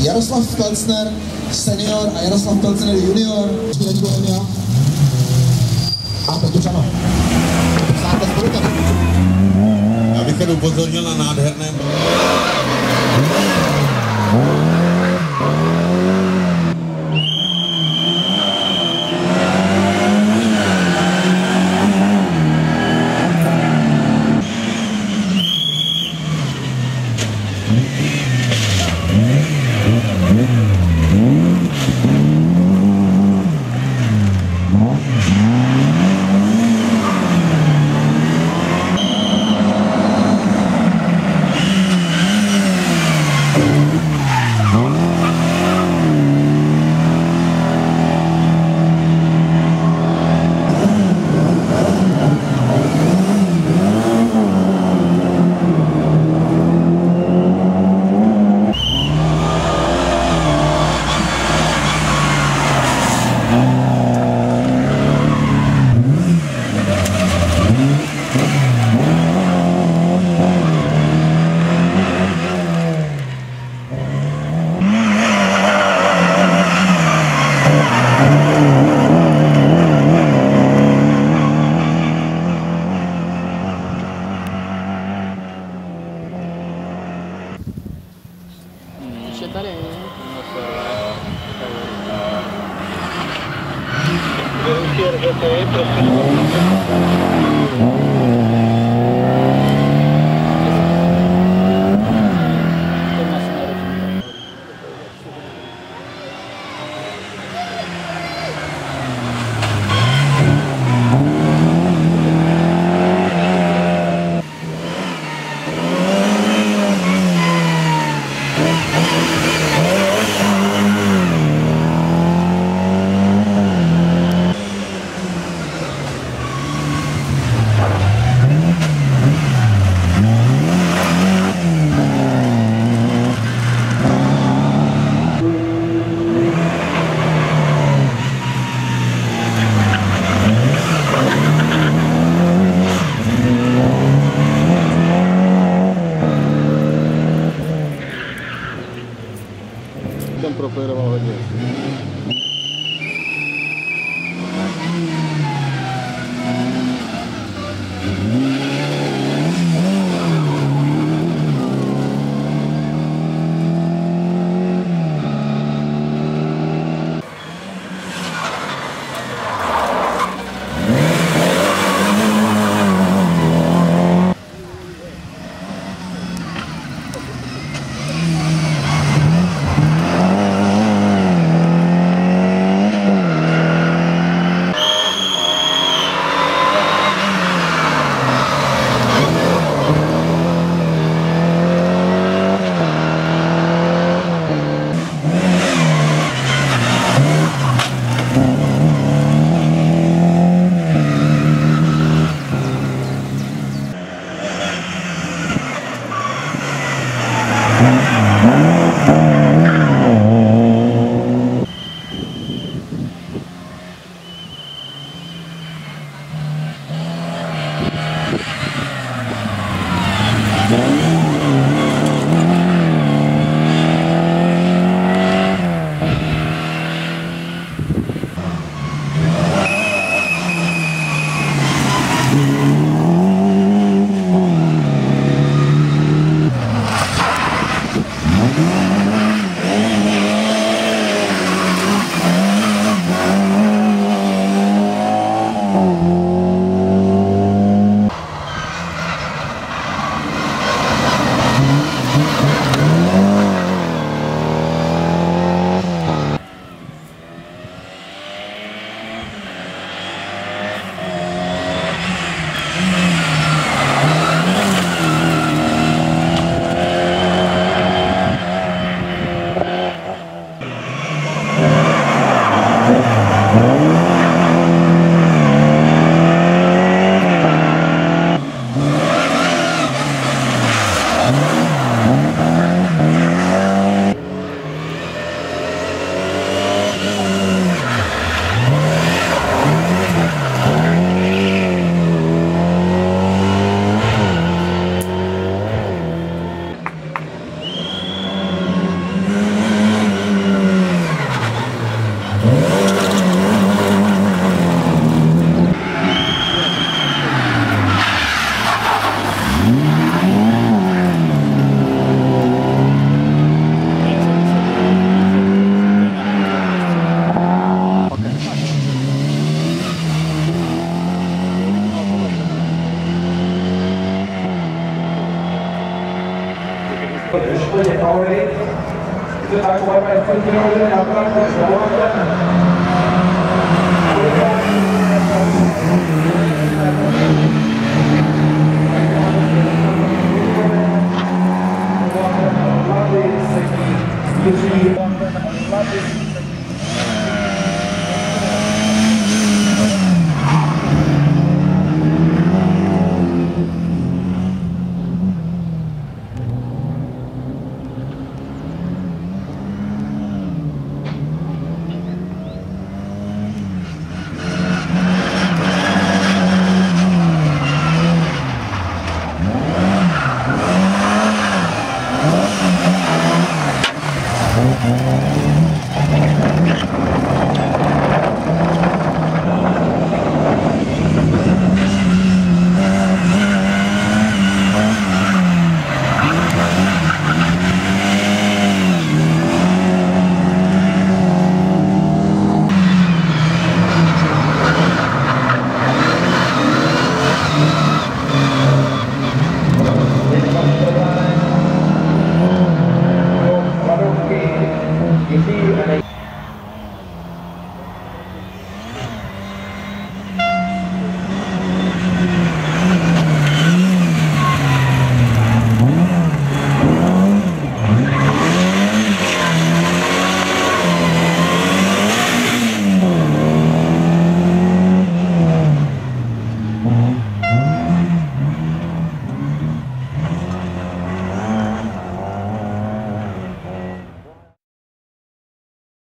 Jaroslav Pelcner senior a Jaroslav Pelcner junior. Chvílečku, Emia. A. Sáte spolu tady. Já bych jen upozornil na tarea. No sé, Escolha favorito. Você está com o papel central e atrás da volta. Thank you.